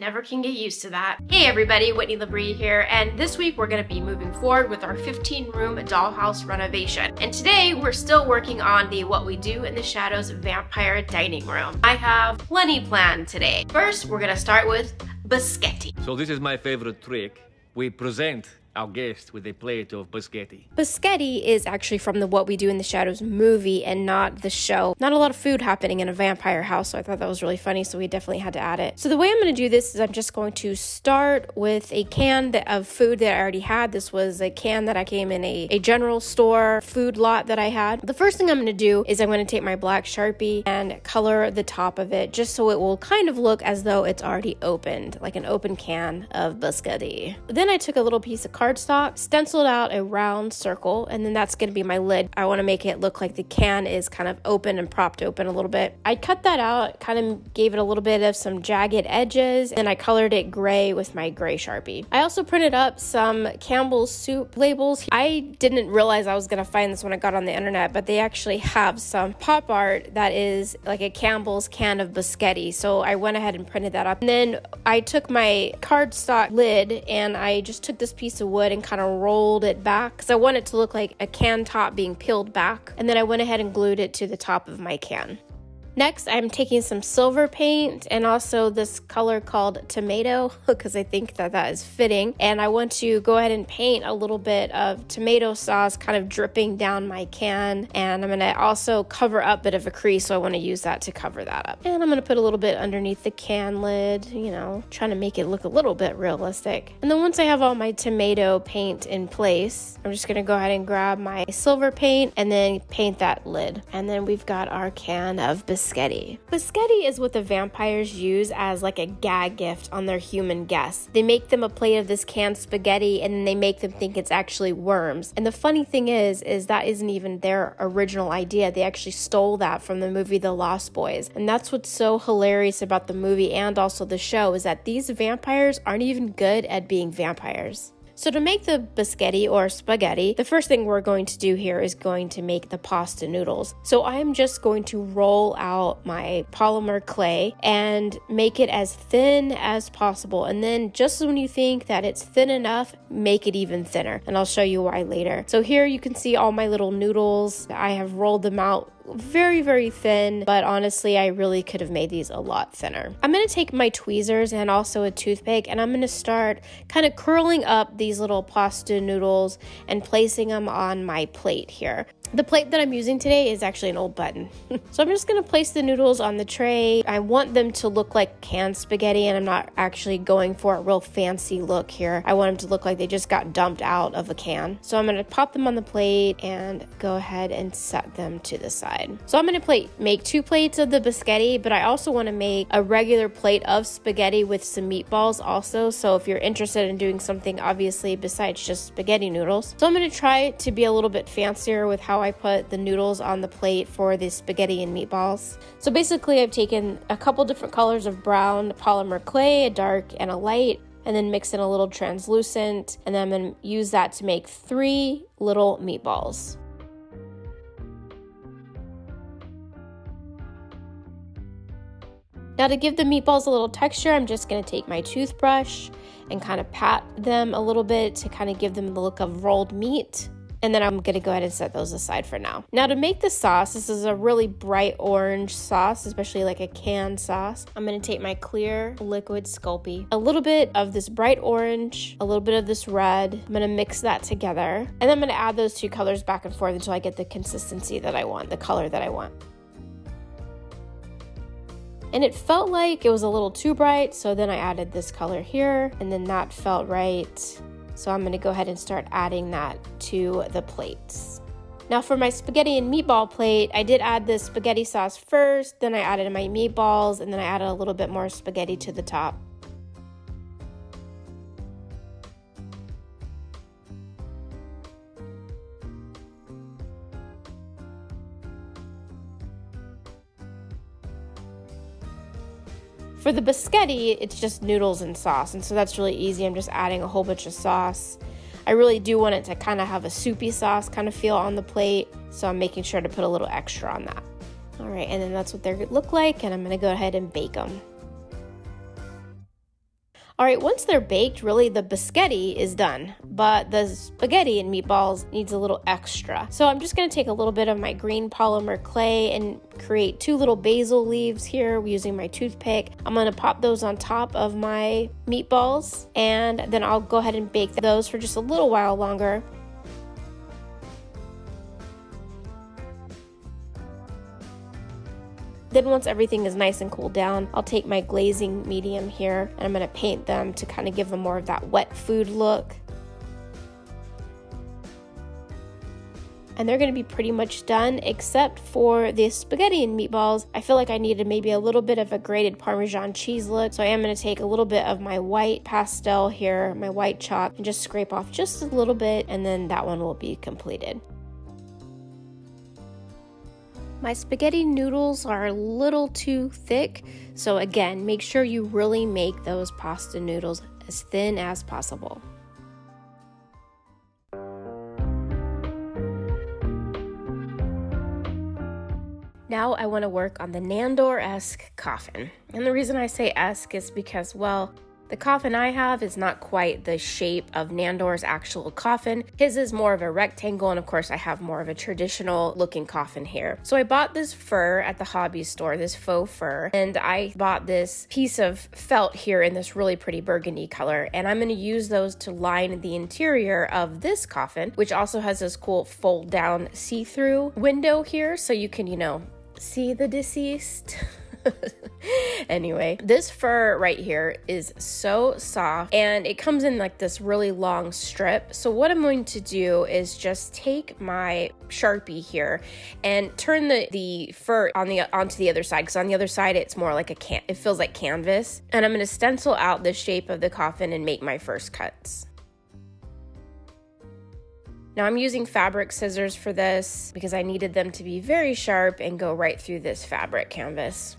never can get used to that. Hey everybody, Whitney LaBrie here, and this week we're to be moving forward with our 15 room dollhouse renovation. And today we're still working on the What We Do in the Shadows vampire dining room. I have plenty planned today. First, we're to start with basghetti. So this is my favorite trick. We present our guest with a plate of basghetti. Basghetti is actually from the What We Do in the Shadows movie and not the show. Not a lot of food happening in a vampire house, so I thought that was really funny, so we definitely had to add it. So the way I'm going to do this is I'm just going to start with a can of food that I already had. This was a can that I came in a, a general store food lot that I had. The first thing I'm going to do is I'm going to take my black Sharpie and color the top of it just so it will kind of look as though it's already opened, like an open can of basghetti. Then I took a little piece of cardstock cardstock, stenciled out a round circle, and then that's to be my lid. I want to make it look like the can is kind of open and propped open a little bit. I cut that out, kind of gave it a little bit of some jagged edges, and I colored it gray with my gray Sharpie. I also printed up some Campbell's soup labels. I didn't realize I was to find this when I got on the internet, but they actually have some pop art that is like a Campbell's can of basghetti. So I went ahead and printed that up. And then I took my cardstock lid and I just took this piece of wood and kind of rolled it back because I want it to look like a can top being peeled back. And then I went ahead and glued it to the top of my can. Next, I'm taking some silver paint and also this color called tomato because I think that that is fitting. And I want to go ahead and paint a little bit of tomato sauce kind of dripping down my can. And I'm going to also cover up a bit of a crease, so I want to use that to cover that up. And I'm going to put a little bit underneath the can lid, you know, trying to make it look a little bit realistic. And then once I have all my tomato paint in place, I'm just going to go ahead and grab my silver paint and then paint that lid. And then we've got our can of biscuits basghetti. Basghetti is what the vampires use as like a gag gift on their human guests. They make them a plate of this canned spaghetti and then they make them think it's actually worms. And the funny thing is, is that isn't even their original idea. They actually stole that from the movie The Lost Boys. And that's what's so hilarious about the movie and also the show is that these vampires aren't even good at being vampires. So to make the basghetti or spaghetti, the first thing we're going to do here is going to make the pasta noodles. So I am just going to roll out my polymer clay and make it as thin as possible. And then just when you think that it's thin enough, make it even thinner. And I'll show you why later. So here you can see all my little noodles. I have rolled them out very, very thin, but honestly, I really could have made these a lot thinner. I'm gonna take my tweezers and also a toothpick and I'm gonna start kind of curling up these little pasta noodles and placing them on my plate here. The plate that I'm using today is actually an old button. so I'm just going to place the noodles on the tray. I want them to look like canned spaghetti and I'm not actually going for a real fancy look here. I want them to look like they just got dumped out of a can. So I'm going to pop them on the plate and go ahead and set them to the side. So I'm going to plate make two plates of the basghetti, but I also want to make a regular plate of spaghetti with some meatballs also. So if you're interested in doing something obviously besides just spaghetti noodles. So I'm going to try to be a little bit fancier with how how I put the noodles on the plate for the spaghetti and meatballs. So basically I've taken a couple different colors of brown polymer clay, a dark and a light, and then mix in a little translucent, and then I'm gonna use that to make three little meatballs. Now to give the meatballs a little texture, I'm just gonna take my toothbrush and kind of pat them a little bit to kind of give them the look of rolled meat. And then I'm gonna go ahead and set those aside for now. Now to make the sauce, this is a really bright orange sauce, especially like a canned sauce. I'm gonna take my clear liquid Sculpey, a little bit of this bright orange, a little bit of this red. I'm gonna mix that together. And then I'm gonna add those two colors back and forth until I get the consistency that I want, the color that I want and it felt like it was a little too bright so then I added this color here and then that felt right so I'm gonna go ahead and start adding that to the plates. Now for my spaghetti and meatball plate, I did add the spaghetti sauce first, then I added my meatballs, and then I added a little bit more spaghetti to the top. For the basghetti, it's just noodles and sauce, and so that's really easy. I'm just adding a whole bunch of sauce. I really do want it to kind of have a soupy sauce kind of feel on the plate, so I'm making sure to put a little extra on that. All right, and then that's what they look like, and I'm gonna go ahead and bake them. All right, once they're baked, really the basghetti is done, but the spaghetti and meatballs needs a little extra. So I'm just gonna take a little bit of my green polymer clay and create two little basil leaves here using my toothpick. I'm gonna pop those on top of my meatballs and then I'll go ahead and bake those for just a little while longer. Then once everything is nice and cooled down, I'll take my glazing medium here and I'm gonna paint them to kind of give them more of that wet food look. and they're going to be pretty much done except for the spaghetti and meatballs. I feel like I needed maybe a little bit of a grated Parmesan cheese look, so I am going to take a little bit of my white pastel here, my white chalk, and just scrape off just a little bit, and then that one will be completed. My spaghetti noodles are a little too thick, so again, make sure you really make those pasta noodles as thin as possible. Now I want to work on the Nandor-esque coffin. And the reason I say esque is because, well, the coffin I have is not quite the shape of Nandor's actual coffin. His is more of a rectangle, and of course, I have more of a traditional looking coffin here. So I bought this fur at the hobby store, this faux fur, and I bought this piece of felt here in this really pretty burgundy color. And I'm going to use those to line the interior of this coffin, which also has this cool fold down see through window here. So you can, you know, see the deceased. anyway, this fur right here is so soft and it comes in like this really long strip. So what I'm going to do is just take my Sharpie here and turn the, the fur on the onto the other side because on the other side it's more like a can it feels like canvas. And I'm going to stencil out the shape of the coffin and make my first cuts. Now I'm using fabric scissors for this because I needed them to be very sharp and go right through this fabric canvas.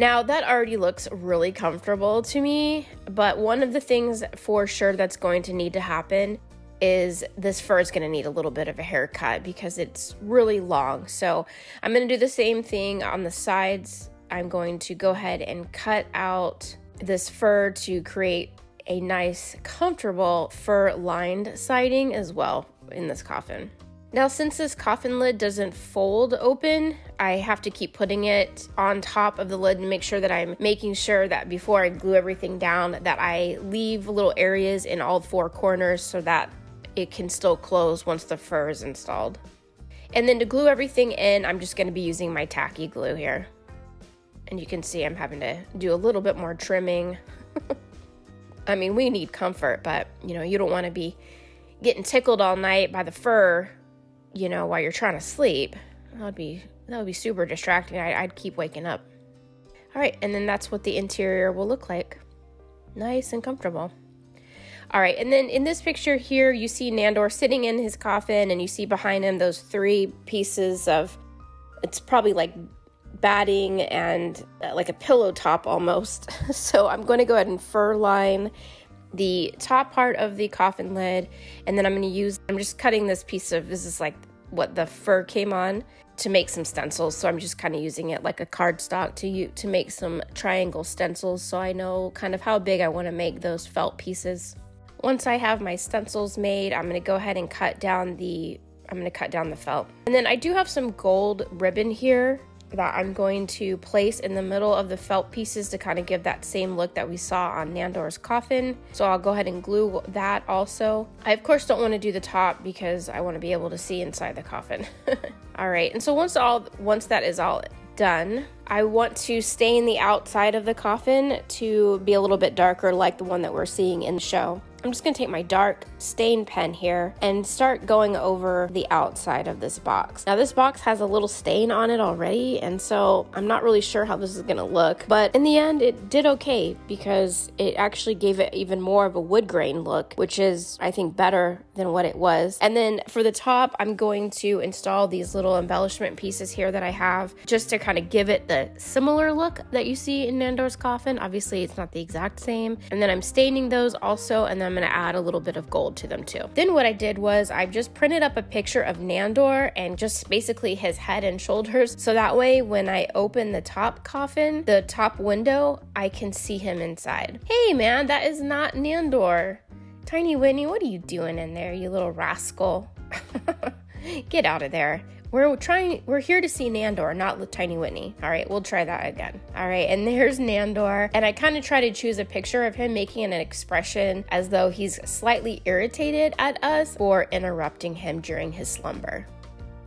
Now, that already looks really comfortable to me, but one of the things for sure that's going to need to happen is this fur is going to need a little bit of a haircut because it's really long. So, I'm going to do the same thing on the sides. I'm going to go ahead and cut out this fur to create a nice, comfortable fur lined siding as well in this coffin. Now, since this coffin lid doesn't fold open, I have to keep putting it on top of the lid and make sure that I'm making sure that before I glue everything down that I leave little areas in all four corners so that it can still close once the fur is installed. And then to glue everything in, I'm just gonna be using my tacky glue here. And you can see I'm having to do a little bit more trimming. I mean, we need comfort, but you know, you don't wanna be getting tickled all night by the fur you know, while you're trying to sleep. That would be that would be super distracting. I, would keep waking up. All right, and then that's what the interior will look like. Nice and comfortable. All right, and then in this picture here, you see Nandor sitting in his coffin, and you see behind him those three pieces of, it's probably like batting and uh, like a pillow top almost. so I'm going to go ahead and fur line the top part of the coffin lid and then I'm going to use I'm just cutting this piece of this is like what the fur came on to make some stencils so I'm just kind of using it like a cardstock to you to make some triangle stencils so I know kind of how big I want to make those felt pieces. Once I have my stencils made, I'm going to go ahead and cut down the I'm going to cut down the felt. And then I do have some gold ribbon here that I'm going to place in the middle of the felt pieces to kind of give that same look that we saw on Nandor's coffin. So I'll go ahead and glue that also. I of course don't want to do the top because I want to be able to see inside the coffin. all right, and so once all once that is all done, I want to stain the outside of the coffin to be a little bit darker like the one that we're seeing in the show. I'm just going to take my dark stain pen here and start going over the outside of this box. Now this box has a little stain on it already and so I'm not really sure how this is going to look but in the end it did okay because it actually gave it even more of a wood grain look which is I think better than what it was. And then for the top I'm going to install these little embellishment pieces here that I have just to kind of give it the similar look that you see in Nandor's coffin. Obviously it's not the exact same. And then I'm staining those also and then I'm to add a little bit of gold to them too. Then what I did was I just printed up a picture of Nandor and just basically his head and shoulders. So that way when I open the top coffin, the top window, I can see him inside. Hey man, that is not Nandor. Tiny Whitney, what are you doing in there, you little rascal? Get out of there. We're trying, we're here to see Nandor, not Tiny Whitney. All right, we'll try that again. All right, and there's Nandor. And I kind of try to choose a picture of him making an expression as though he's slightly irritated at us for interrupting him during his slumber.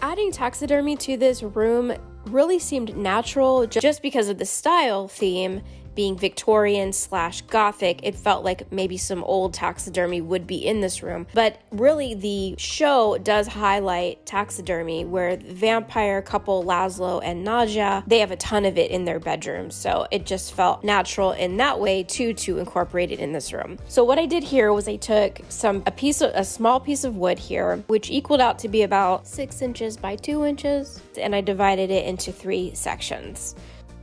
Adding taxidermy to this room really seemed natural just because of the style theme being Victorian slash Gothic, it felt like maybe some old taxidermy would be in this room. But really, the show does highlight taxidermy, where vampire couple Laszlo and Nadja, they have a ton of it in their bedrooms. So it just felt natural in that way too to incorporate it in this room. So what I did here was I took some a piece of a small piece of wood here, which equaled out to be about six inches by two inches, and I divided it into three sections.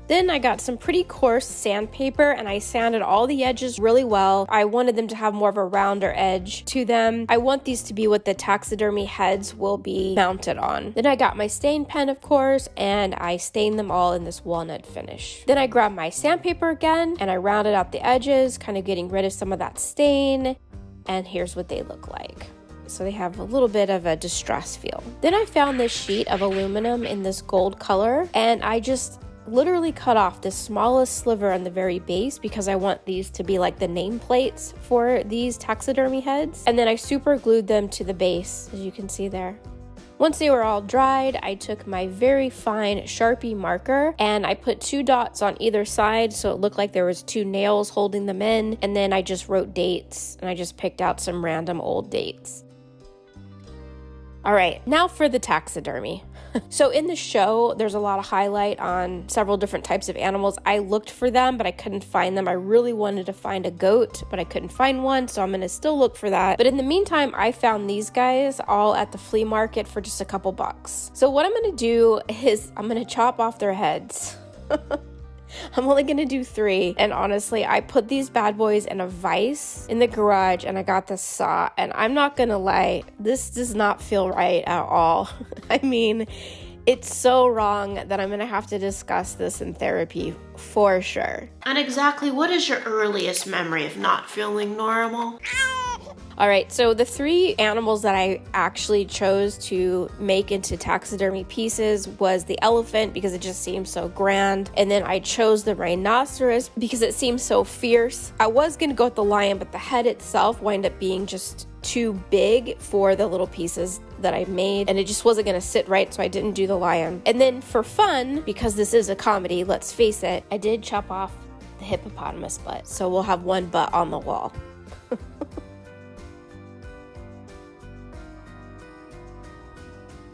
Then I got some pretty coarse sandpaper and I sanded all the edges really well. I wanted them to have more of a rounder edge to them. I want these to be what the taxidermy heads will be mounted on. Then I got my stain pen, of course, and I stained them all in this walnut finish. Then I grabbed my sandpaper again and I rounded out the edges, kind of getting rid of some of that stain. And here's what they look like so they have a little bit of a distress feel. Then I found this sheet of aluminum in this gold color and I just literally cut off the smallest sliver on the very base because I want these to be like the nameplates for these taxidermy heads. And then I super glued them to the base, as you can see there. Once they were all dried, I took my very fine Sharpie marker and I put two dots on either side so it looked like there was two nails holding them in. And then I just wrote dates and I just picked out some random old dates. All right, now for the taxidermy. so in the show, there's a lot of highlight on several different types of animals. I looked for them, but I couldn't find them. I really wanted to find a goat, but I couldn't find one, so I'm gonna still look for that. But in the meantime, I found these guys all at the flea market for just a couple bucks. So what I'm gonna do is I'm gonna chop off their heads. I'm only gonna do three. And honestly, I put these bad boys in a vise in the garage and I got the saw. And I'm not gonna lie, this does not feel right at all. I mean, it's so wrong that I'm gonna have to discuss this in therapy for sure. And exactly what is your earliest memory of not feeling normal? All right, so the three animals that I actually chose to make into taxidermy pieces was the elephant because it just seems so grand, and then I chose the rhinoceros because it seems so fierce. I was gonna go with the lion, but the head itself wound up being just too big for the little pieces that I made, and it just wasn't gonna sit right, so I didn't do the lion. And then for fun, because this is a comedy, let's face it, I did chop off the hippopotamus butt, so we'll have one butt on the wall.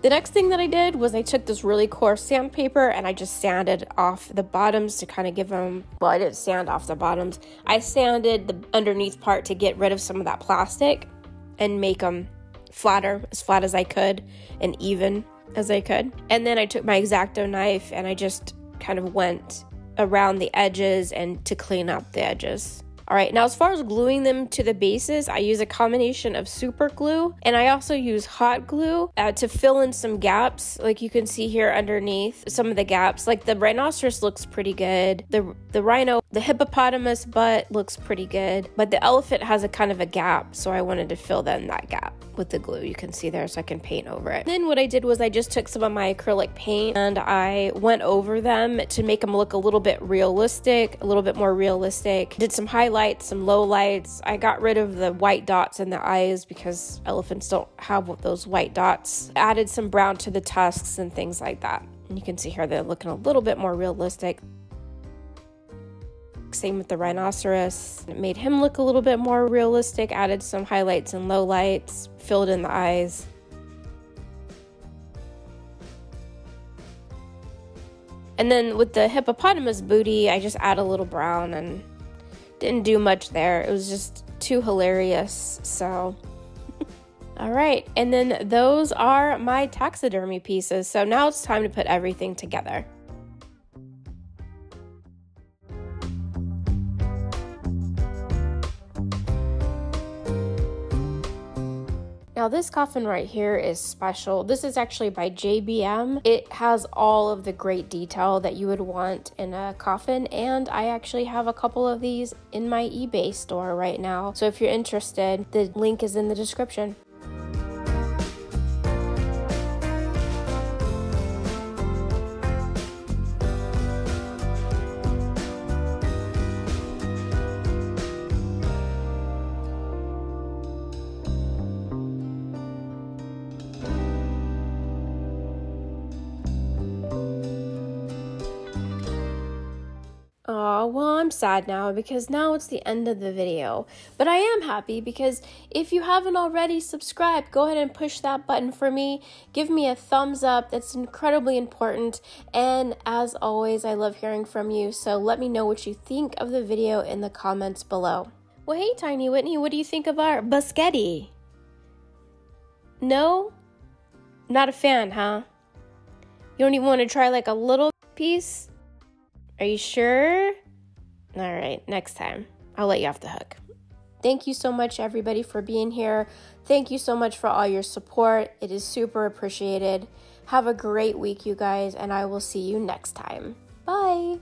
The next thing that I did was I took this really coarse sandpaper and I just sanded off the bottoms to kind of give them, well, I didn't sand off the bottoms. I sanded the underneath part to get rid of some of that plastic and make them flatter, as flat as I could and even as I could. And then I took my X-Acto knife and I just kind of went around the edges and to clean up the edges. All right, now as far as gluing them to the bases, I use a combination of super glue and I also use hot glue uh, to fill in some gaps. Like you can see here underneath some of the gaps. Like the rhinoceros looks pretty good. The, the rhino, the hippopotamus butt looks pretty good, but the elephant has a kind of a gap. So I wanted to fill in that gap with the glue you can see there so I can paint over it. Then what I did was I just took some of my acrylic paint and I went over them to make them look a little bit realistic, a little bit more realistic. Did some highlights some low lights. I got rid of the white dots in the eyes because elephants don't have those white dots. Added some brown to the tusks and things like that. And you can see here they're looking a little bit more realistic. Same with the rhinoceros. It made him look a little bit more realistic, added some highlights and lowlights, filled in the eyes. And then with the hippopotamus booty, I just add a little brown and didn't do much there. It was just too hilarious. So, all right. And then those are my taxidermy pieces. So now it's time to put everything together. Now, this coffin right here is special. This is actually by JBM. It has all of the great detail that you would want in a coffin, and I actually have a couple of these in my eBay store right now. So if you're interested, the link is in the description. I'm sad now because now it's the end of the video. But I am happy because if you haven't already subscribed, go ahead and push that button for me. Give me a thumbs up. That's incredibly important. And as always, I love hearing from you. So let me know what you think of the video in the comments below. Well, hey, Tiny Whitney, what do you think of our basghetti? No? Not a fan, huh? You don't even want to try like a little piece? Are you sure? All right, next time. I'll let you off the hook. Thank you so much, everybody, for being here. Thank you so much for all your support. It is super appreciated. Have a great week, you guys, and I will see you next time. Bye.